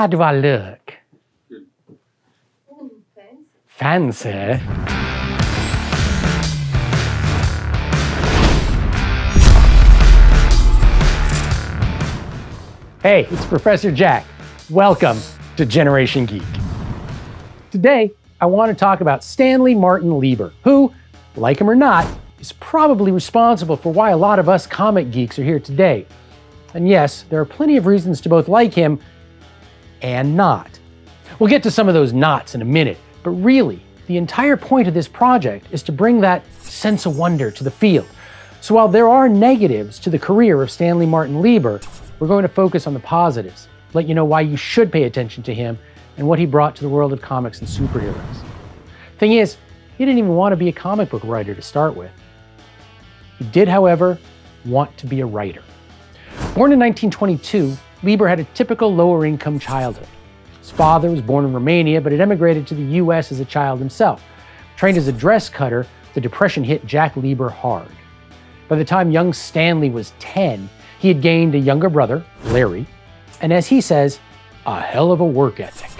How do I look? Fancy. Hey, it's Professor Jaq. Welcome to Generation Geek. Today, I want to talk about Stanley Martin Lieber, who, like him or not, is probably responsible for why a lot of us comic geeks are here today. And yes, there are plenty of reasons to both like him and not. We'll get to some of those knots in a minute, but really, the entire point of this project is to bring that sense of wonder to the field. So while there are negatives to the career of Stanley Martin Lieber, we're going to focus on the positives, let you know why you should pay attention to him and what he brought to the world of comics and superheroes. Thing is, he didn't even want to be a comic book writer to start with. He did, however, want to be a writer. Born in 1922, Lieber had a typical lower income childhood. His father was born in Romania but had emigrated to the US as a child himself. Trained as a dress cutter, the Depression hit Jack Lieber hard. By the time young Stanley was 10, he had gained a younger brother, Larry, and as he says, a hell of a work ethic.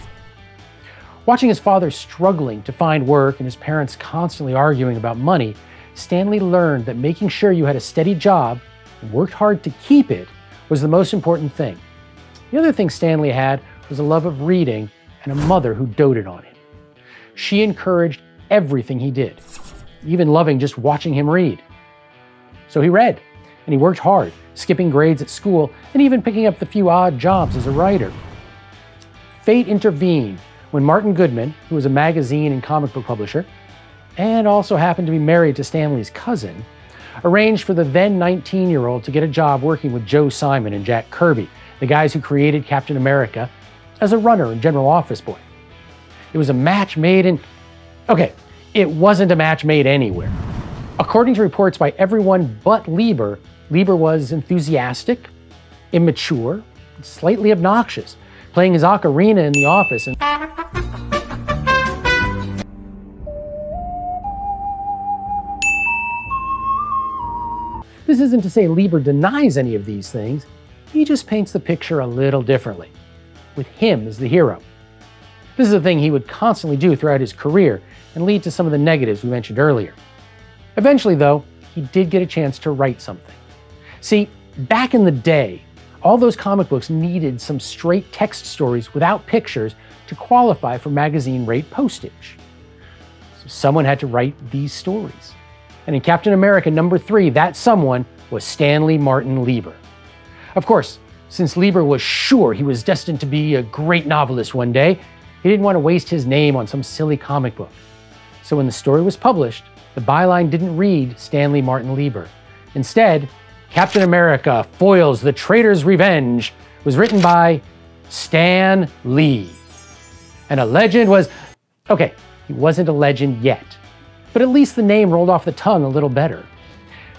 Watching his father struggling to find work and his parents constantly arguing about money, Stanley learned that making sure you had a steady job and worked hard to keep it was the most important thing. The other thing Stanley had was a love of reading and a mother who doted on him. She encouraged everything he did, even loving just watching him read. So he read, and he worked hard, skipping grades at school, and even picking up the few odd jobs as a writer. Fate intervened when Martin Goodman, who was a magazine and comic book publisher, and also happened to be married to Stanley's cousin, arranged for the then 19 year old to get a job working with Joe Simon and Jack Kirby, the guys who created Captain America, as a runner and general office boy. It was a match made in. Okay, it wasn't a match made anywhere. According to reports by everyone but Lieber, Lieber was enthusiastic, immature, slightly obnoxious, playing his ocarina in the office and. This isn't to say Lieber denies any of these things, he just paints the picture a little differently, with him as the hero. This is a thing he would constantly do throughout his career and lead to some of the negatives we mentioned earlier. Eventually, though, he did get a chance to write something. See, back in the day, all those comic books needed some straight text stories without pictures to qualify for magazine rate postage. So someone had to write these stories. And in Captain America number three, that someone was Stanley Martin Lieber. Of course, since Lieber was sure he was destined to be a great novelist one day, he didn't want to waste his name on some silly comic book. So when the story was published, the byline didn't read Stanley Martin Lieber. Instead, Captain America Foils the Traitor's Revenge was written by Stan Lee. And a legend was, okay, he wasn't a legend yet, but at least the name rolled off the tongue a little better.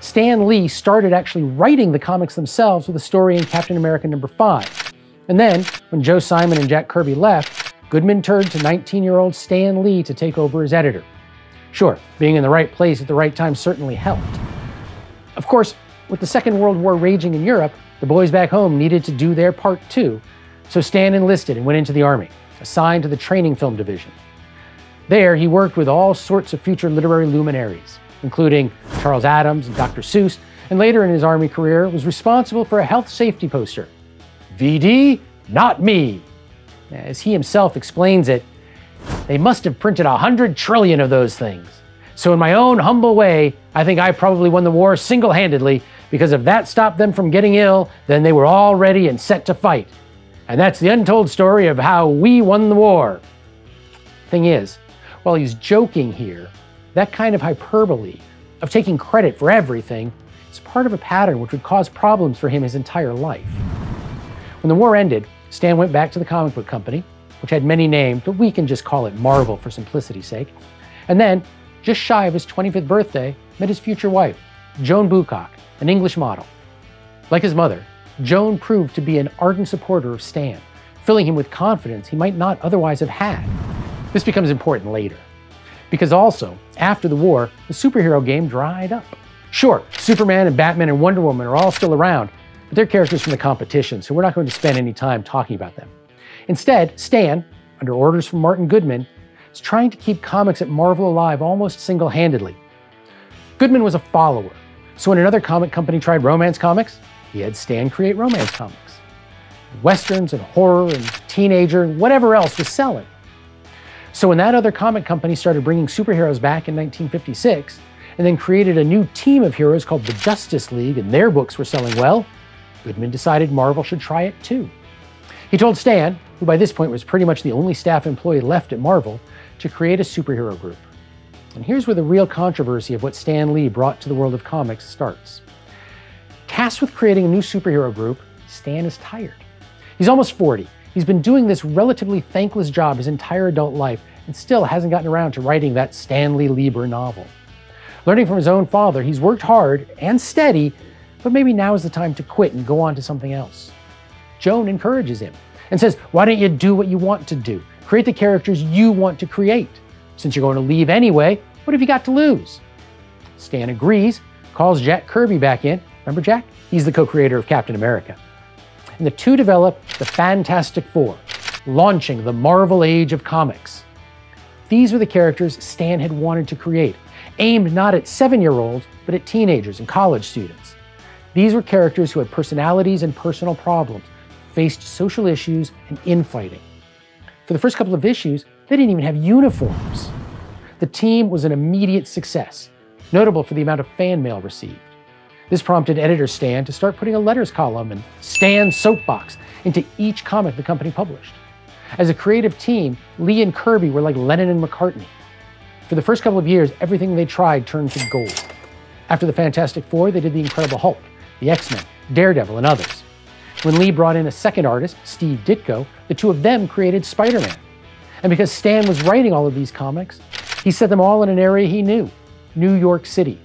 Stan Lee started actually writing the comics themselves with a story in Captain America number 5. And then, when Joe Simon and Jack Kirby left, Goodman turned to 19 year old Stan Lee to take over as editor. Sure, being in the right place at the right time certainly helped. Of course, with the Second World War raging in Europe, the boys back home needed to do their part too. So Stan enlisted and went into the Army, assigned to the training film division. There, he worked with all sorts of future literary luminaries, including Charles Addams and Dr. Seuss, and later in his Army career was responsible for a health safety poster. VD, not me. As he himself explains it, they must have printed a hundred trillion of those things. So, in my own humble way, I think I probably won the war single handedly because if that stopped them from getting ill, then they were all ready and set to fight. And that's the untold story of how we won the war. Thing is, while he's joking here, that kind of hyperbole of taking credit for everything is part of a pattern which would cause problems for him his entire life. When the war ended, Stan went back to the comic book company, which had many names, but we can just call it Marvel for simplicity's sake. And then, just shy of his 25th birthday, met his future wife, Joan Boocock, an English model. Like his mother, Joan proved to be an ardent supporter of Stan, filling him with confidence he might not otherwise have had. This becomes important later. Because also, after the war, the superhero game dried up. Sure, Superman and Batman and Wonder Woman are all still around, but they're characters from the competition, so we're not going to spend any time talking about them. Instead, Stan, under orders from Martin Goodman, is trying to keep comics at Marvel alive almost single handedly. Goodman was a follower, so when another comic company tried romance comics, he had Stan create romance comics. Westerns and horror and teenager and whatever else was selling. So when that other comic company started bringing superheroes back in 1956, and then created a new team of heroes called the Justice League, and their books were selling well, Goodman decided Marvel should try it too. He told Stan, who by this point was pretty much the only staff employee left at Marvel, to create a superhero group. And here's where the real controversy of what Stan Lee brought to the world of comics starts. Tasked with creating a new superhero group, Stan is tired. He's almost 40. He's been doing this relatively thankless job his entire adult life and still hasn't gotten around to writing that Stanley Lieber novel. Learning from his own father, he's worked hard and steady, but maybe now is the time to quit and go on to something else. Joan encourages him and says, Why don't you do what you want to do? Create the characters you want to create. Since you're going to leave anyway, what have you got to lose? Stan agrees, calls Jack Kirby back in. Remember Jack? He's the co creator of Captain America. And the two develop the Fantastic Four, launching the Marvel Age of Comics. These were the characters Stan had wanted to create, aimed not at seven year olds, but at teenagers and college students. These were characters who had personalities and personal problems, faced social issues and infighting. For the first couple of issues, they didn't even have uniforms. The team was an immediate success, notable for the amount of fan mail received. This prompted editor Stan to start putting a letters column and Stan's soapbox into each comic the company published. As a creative team, Lee and Kirby were like Lennon and McCartney. For the first couple of years, everything they tried turned to gold. After the Fantastic Four, they did The Incredible Hulk, The X Men, Daredevil, and others. When Lee brought in a second artist, Steve Ditko, the two of them created Spider Man. And because Stan was writing all of these comics, he set them all in an area he knew New York City.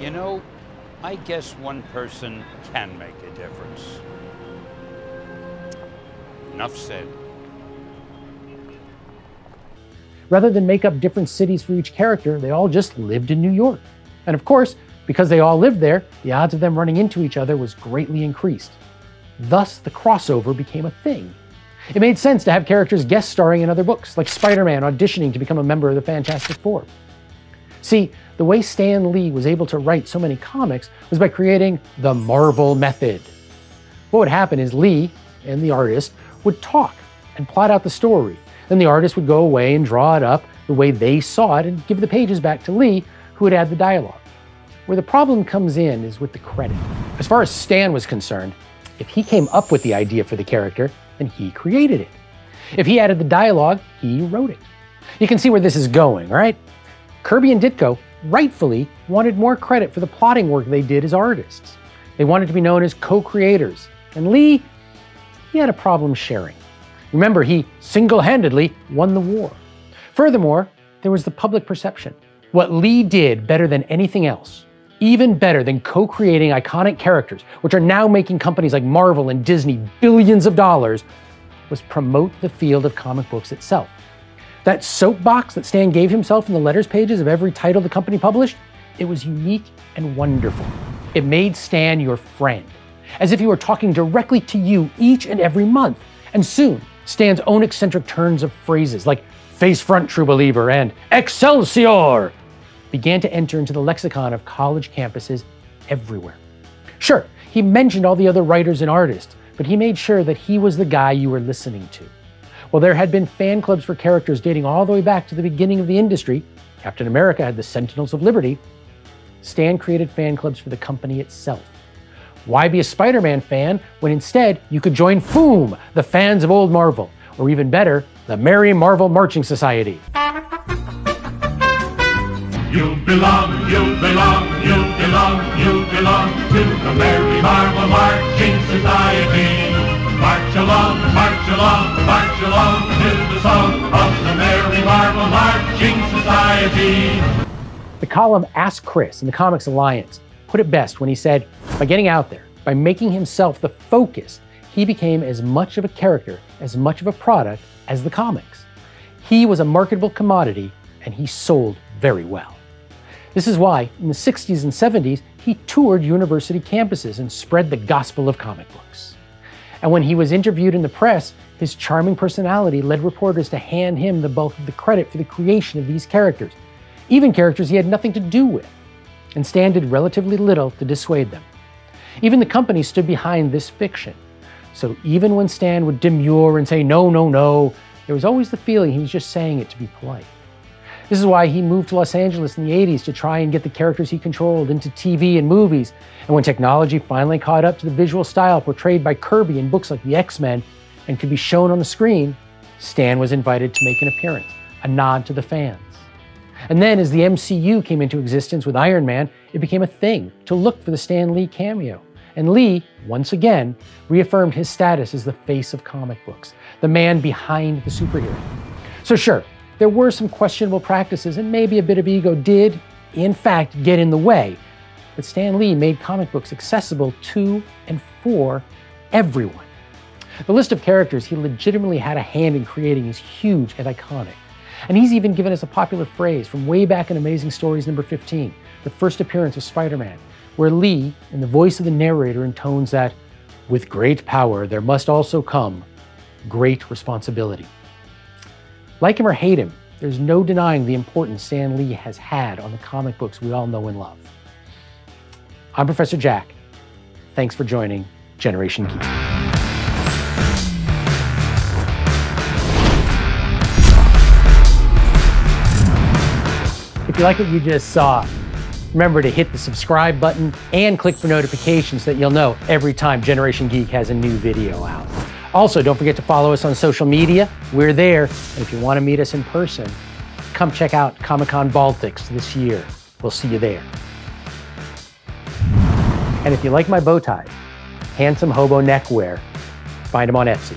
You know, I guess one person can make a difference. Enough said. Rather than make up different cities for each character, they all just lived in New York. And of course, because they all lived there, the odds of them running into each other was greatly increased. Thus, the crossover became a thing. It made sense to have characters guest starring in other books, like Spider Man auditioning to become a member of the Fantastic Four. See, the way Stan Lee was able to write so many comics was by creating the Marvel method. What would happen is Lee and the artist would talk and plot out the story. Then the artist would go away and draw it up the way they saw it and give the pages back to Lee, who would add the dialogue. Where the problem comes in is with the credit. As far as Stan was concerned, if he came up with the idea for the character, then he created it. If he added the dialogue, he wrote it. You can see where this is going, right? Kirby and Ditko rightfully wanted more credit for the plotting work they did as artists. They wanted to be known as co creators. And Lee, he had a problem sharing. Remember, he single handedly won the war. Furthermore, there was the public perception. What Lee did better than anything else, even better than co creating iconic characters, which are now making companies like Marvel and Disney billions of dollars, was promote the field of comic books itself. That soapbox that Stan gave himself in the letters pages of every title the company published, it was unique and wonderful. It made Stan your friend, as if he were talking directly to you each and every month. And soon, Stan's own eccentric turns of phrases like face front true believer and Excelsior began to enter into the lexicon of college campuses everywhere. Sure, he mentioned all the other writers and artists, but he made sure that he was the guy you were listening to. While there had been fan clubs for characters dating all the way back to the beginning of the industry, Captain America had the Sentinels of Liberty, Stan created fan clubs for the company itself. Why be a Spider Man fan when instead you could join FOOM, the fans of old Marvel, or even better, the Merry Marvel Marching Society? You belong, you belong, you belong, you belong to the Merry Marvel Marching Society. March along, march along, to the song of the Merry Marvel Marching Society. The column Ask Chris in the Comics Alliance put it best when he said, by getting out there, by making himself the focus, he became as much of a character, as much of a product as the comics. He was a marketable commodity and he sold very well. This is why, in the 60s and 70s, he toured university campuses and spread the gospel of comic books. And when he was interviewed in the press, his charming personality led reporters to hand him the bulk of the credit for the creation of these characters, even characters he had nothing to do with. And Stan did relatively little to dissuade them. Even the company stood behind this fiction. So even when Stan would demur and say, no, no, no, there was always the feeling he was just saying it to be polite. This is why he moved to Los Angeles in the 80s to try and get the characters he controlled into TV and movies. And when technology finally caught up to the visual style portrayed by Kirby in books like The X Men and could be shown on the screen, Stan was invited to make an appearance, a nod to the fans. And then, as the MCU came into existence with Iron Man, it became a thing to look for the Stan Lee cameo. And Lee, once again, reaffirmed his status as the face of comic books, the man behind the superhero. So, sure, there were some questionable practices, and maybe a bit of ego did, in fact, get in the way. But Stan Lee made comic books accessible to and for everyone. The list of characters he legitimately had a hand in creating is huge and iconic. And he's even given us a popular phrase from way back in Amazing Stories number 15, the first appearance of Spider Man, where Lee, in the voice of the narrator, intones that, with great power there must also come great responsibility. Like him or hate him, there's no denying the importance Stan Lee has had on the comic books we all know and love. I'm Professor Jaq. Thanks for joining Generation Geek. If you like what you just saw, remember to hit the subscribe button and click for notifications so that you'll know every time Generation Geek has a new video out. Also, don't forget to follow us on social media. We're there. And if you want to meet us in person, come check out Comic Con Baltics this year. We'll see you there. And if you like my bow ties, handsome hobo neckwear, find them on Etsy.